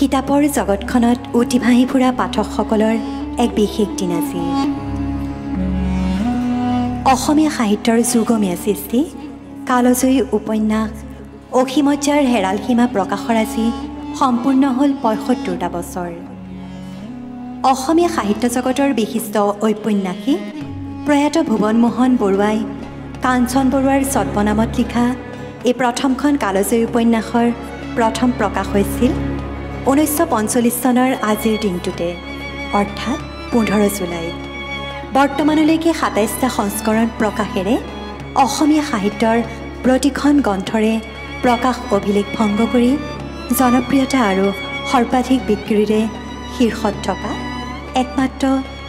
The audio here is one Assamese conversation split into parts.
কিতাপৰ জগতখনত উটি ভাঁহি ফুৰা পাঠকসকলৰ এক বিশেষ দিন আজি। অসমীয়া সাহিত্যৰ যুগমীয়া সৃষ্টি কালজয়ী উপন্যাস অসীমজ্যাৰ হেৰাল সীমা প্ৰকাশৰ আজি সম্পূৰ্ণ হ'ল পঁয়সত্তৰটা বছৰ। অসমীয়া সাহিত্য জগতৰ বিশিষ্ট ঔপন্যাসিক প্ৰয়াত ভুৱনমোহন বৰুৱাই কাঞ্চন বৰুৱাৰ ছদ্মনামত লিখা এই প্ৰথমখন কালজয়ী উপন্যাসৰ প্ৰথম প্ৰকাশ হৈছিল ঊনৈছশ পঞ্চল্লিছ চনৰ আজিৰ দিনটোতে অৰ্থাৎ পোন্ধৰ জুলাই। বৰ্তমানলৈকে সাতাইছটা সংস্কৰণ প্ৰকাশেৰে অসমীয়া সাহিত্যৰ প্ৰতিখন গ্ৰন্থৰে প্ৰকাশ অভিলেখ ভংগ কৰি জনপ্ৰিয়তা আৰু সৰ্বাধিক বিক্ৰীৰে শীৰ্ষত থকা একমাত্ৰ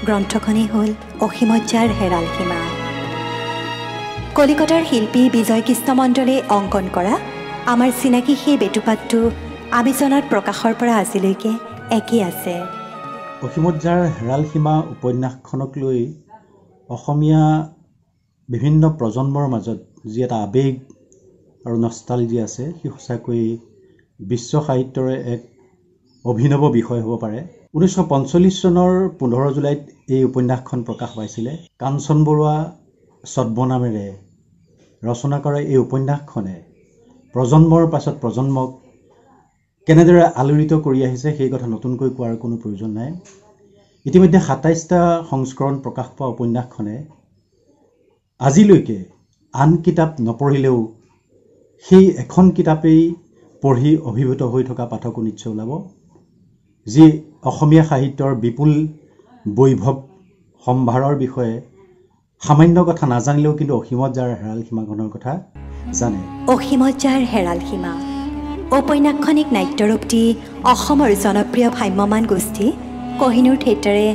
গ্ৰন্থখনেই হ'ল অসীমজ্যাৰ হেৰাল সীমা। কলিকতাৰ শিল্পী বিজয় কৃষ্ণ মণ্ডলে অংকন কৰা আমাৰ চিনাকি সেই বেটুপাতটো আমি জনাত প্ৰকাশৰ পৰা আজিলৈকে একেই আছে। অসীমত হেৰাল সীমা উপন্যাসখনক লৈ অসমীয়া বিভিন্ন প্ৰজন্মৰ মাজত যি এটা আৱেগ আৰু নষ্টালজি আছে সি সঁচাকৈ বিশ্ব সাহিত্যৰে এক অভিনৱ বিষয় হ'ব পাৰে। ঊনৈছশ পঞ্চল্লিছ চনৰ পোন্ধৰ জুলাইত এই উপন্যাসখন প্ৰকাশ পাইছিলে। কাঞ্চন বৰুৱা ছদ্মনামেৰে ৰচনা কৰা এই উপন্যাসখনে প্ৰজন্মৰ পাছত প্ৰজন্মক কেনেদৰে আলোড়িত কৰি আহিছে সেই কথা নতুনকৈ কোৱাৰ কোনো প্ৰয়োজন নাই। ইতিমধ্যে সাতাইছটা সংস্কৰণ প্ৰকাশ পোৱা উপন্যাসখনে আজিলৈকে আন কিতাপ নপঢ়িলেও সেই এখন কিতাপেই পঢ়ি অভিভূত হৈ থকা পাঠকো নিশ্চয় ওলাব যি অসমীয়া সাহিত্যৰ বিপুল বৈভৱ সম্ভাৰৰ বিষয়ে সামান্য কথা নাজানিলেও কিন্তু অসীমত যাৰ হেৰাল সীমাখনৰ কথা জানে। অসীমত যাৰ হেৰাল সীমা। উপন্যাসখনিক নাট্যৰূপ দি অসমৰ জনপ্ৰিয় ভ্ৰাম্যমান গোষ্ঠী কহিনুৰ থিয়েটাৰে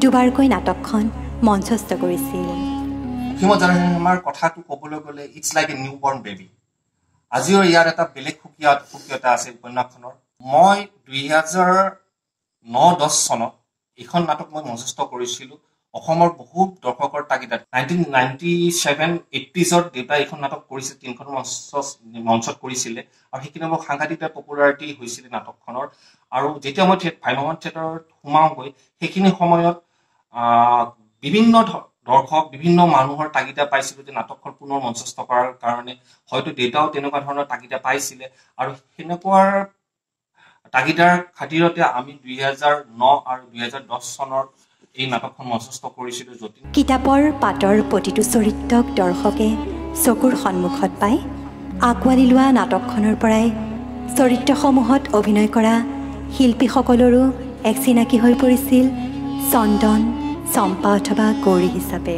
দুবাৰকৈ নাটকখন মঞ্চস্থ কৰিছিল। কথাটো ক'বলৈ গ'লে it's like a new born baby আজিও ইয়াৰ এটা বেলেগ সুকীয়া সুকীয়তা আছে উপন্যাসখনৰ। মই দুই হাজাৰ ন দহ চনত এইখন নাটক মই মঞ্চস্থ কৰিছিলোঁ। অসমৰ বহুত দৰ্শকৰ তাগিদাত। নাইনটিন নাইনটি ছেভেন এইটিজত দেউতাই এইখন নাটক কৰিছিল তিনিখন মঞ্চ মঞ্চত কৰিছিলে। আৰু সেইখিনি মোক সাংঘাতিক পপুলাৰিটি হৈছিলে নাটকখনৰ। আৰু যেতিয়া মই ভাইমহন থিয়েটাৰত সোমাওঁগৈ সেইখিনি সময়ত বিভিন্ন দৰ্শক বিভিন্ন মানুহৰ তাগিদা পাইছিলোঁ যে নাটকখন পুনৰ মঞ্চস্থ কৰাৰ কাৰণে। হয়তো দেউতাও তেনেকুৱা ধৰণৰ তাগিদা পাইছিলে। আৰু সেনেকুৱাৰ তাগিদাৰ খাতিৰতে আমি দুই হাজাৰ ন আৰু দুই হাজাৰ দহ চনৰ এই নাটকখন মঞ্চস্থ কৰিছিলোঁ যতীন কিতাপৰ পাতৰ প্ৰতিটো চৰিত্ৰক দৰ্শকে চকুৰ সন্মুখত পাই আঁকোৱালি লোৱা নাটকখনৰ পৰাই চৰিত্ৰসমূহত অভিনয় কৰা শিল্পীসকলৰো এক চিনাকি হৈ পৰিছিল চন্দন চম্পা অথবা গৌৰী হিচাপে।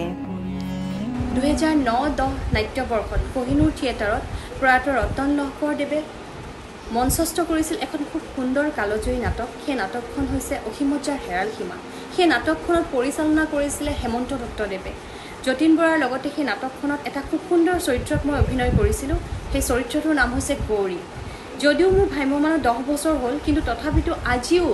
দুহেজাৰ ন দহ নাট্যবৰ্ষত কহিনুৰ থিয়েটাৰত প্ৰয়াত ৰতন লহকৰদেৱে মঞ্চস্থ কৰিছিল এখন খুব সুন্দৰ কালজয়ী নাটক। সেই নাটকখন হৈছে অসীমজ্যাৰ হেৰাল সীমা। সেই নাটকখনত পৰিচালনা কৰিছিলে হেমন্ত দত্তদেৱে। যতীন বৰাৰ লগতে সেই নাটকখনত এটা খুব সুন্দৰ চৰিত্ৰত মই অভিনয় কৰিছিলোঁ। সেই চৰিত্ৰটোৰ নাম হৈছে গৌৰী। যদিও মোৰ ভ্ৰাম্যমানত দহ বছৰ হ'ল কিন্তু তথাপিতো আজিও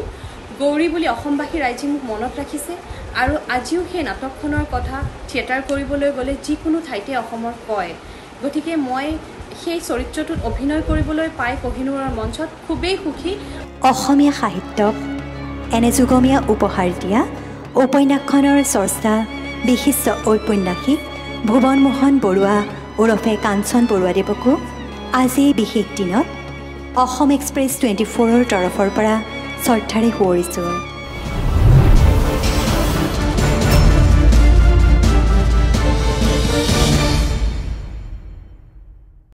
গৌৰী বুলি অসমবাসী ৰাইজে মোক মনত ৰাখিছে আৰু আজিও সেই নাটকখনৰ কথা থিয়েটাৰ কৰিবলৈ গ'লে যিকোনো ঠাইতে অসমৰ কয়। গতিকে মই সেই চৰিত্ৰটোত অভিনয় কৰিবলৈ পাই কহিনুৰৰ মঞ্চত খুবেই সুখী। অসমীয়া সাহিত্যক এনে যুগমীয়া উপহাৰ দিয়া উপন্যাসখনৰ চৰ্চা বিশিষ্ট ঔপন্যাসিক ভুৱন মোহন বৰুৱা ওৰফে কাঞ্চন বৰুৱাদেৱকো আজি বিশেষ দিনত অসম এক্সপ্ৰেছ টুৱেণ্টি ফ'ৰৰ তৰফৰ পৰা শ্ৰদ্ধাৰে সোঁৱৰিছোঁ।